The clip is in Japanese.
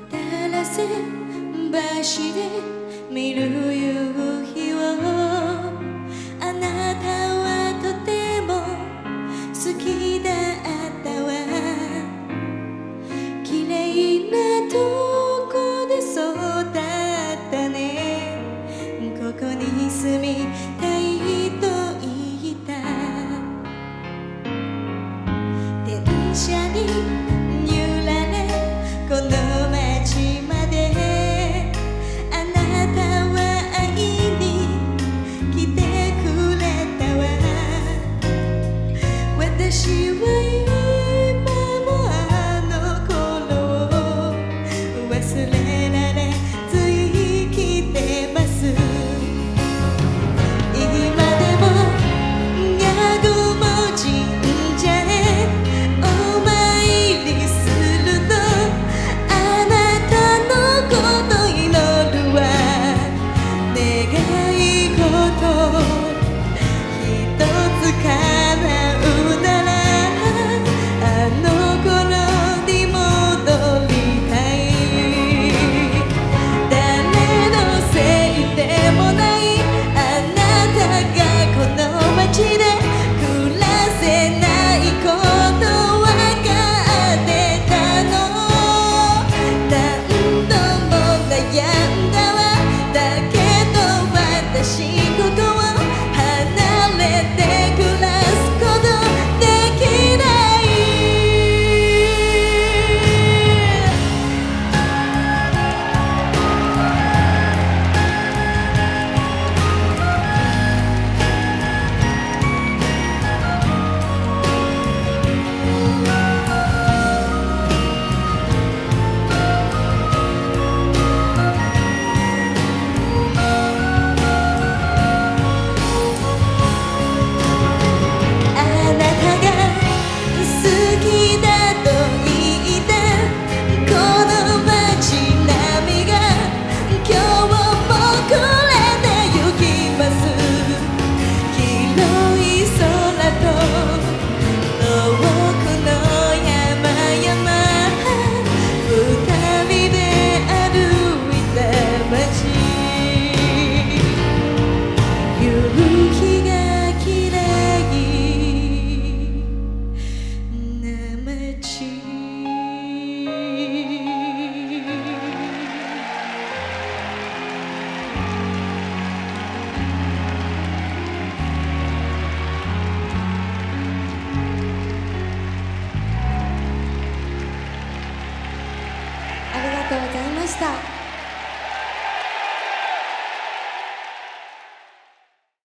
渡らせ橋で見る夕 hizo la.